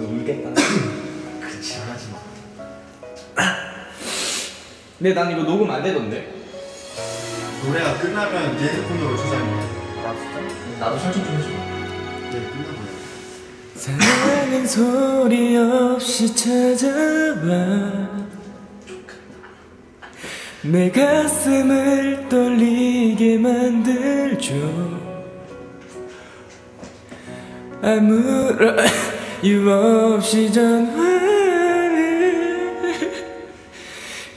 없으면 울겠다. 그 지랄하지 마. 근데 난 이거 녹음 안 되던데. 노래가 끝나면 내 핸드폰으로 저장해. 아 진짜? 나도 설정 좀 해줘. 네, 끝나고요. 사랑은 소리 없이 찾아와 내 가슴을 떨리게 만들죠 아무런 이유 없이 전화를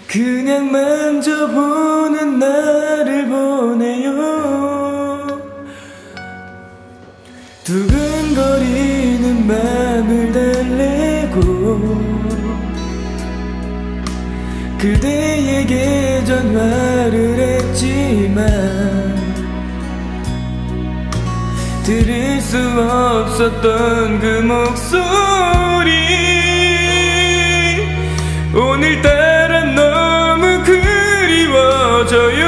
그냥 만져보는 나를 보내요. 두근거리는 맘을 달래고 그대에게 전화를 했지만 들을 수 없었던 그 목소리. 오늘따라 너무 그리워져요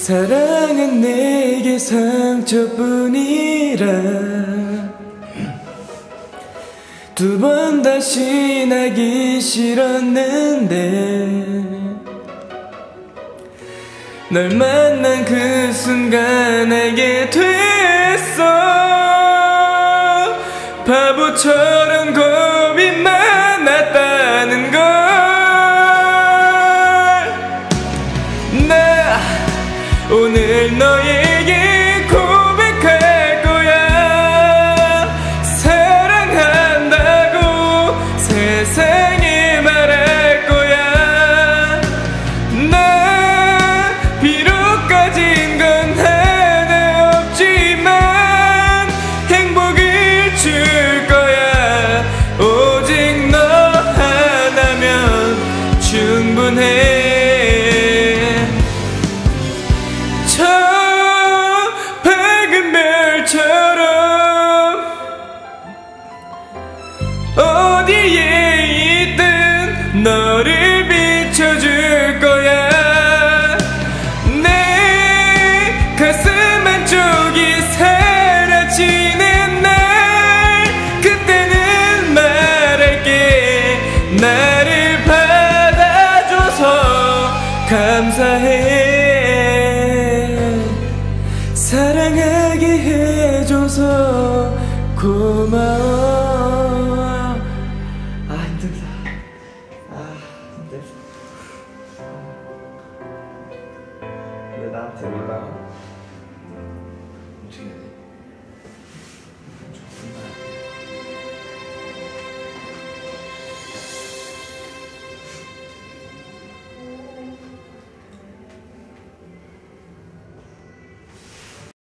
사랑은 내게 상처뿐이라. 두 번 다시 나기 싫었는데. 널 만난 그 순간 알게 됐어. 바보처럼 겁 오늘 너에게 감사해. 사랑하게 해줘서 고마워. 아 힘들다. 아 힘들다. 아. 왜 나한테 올라와?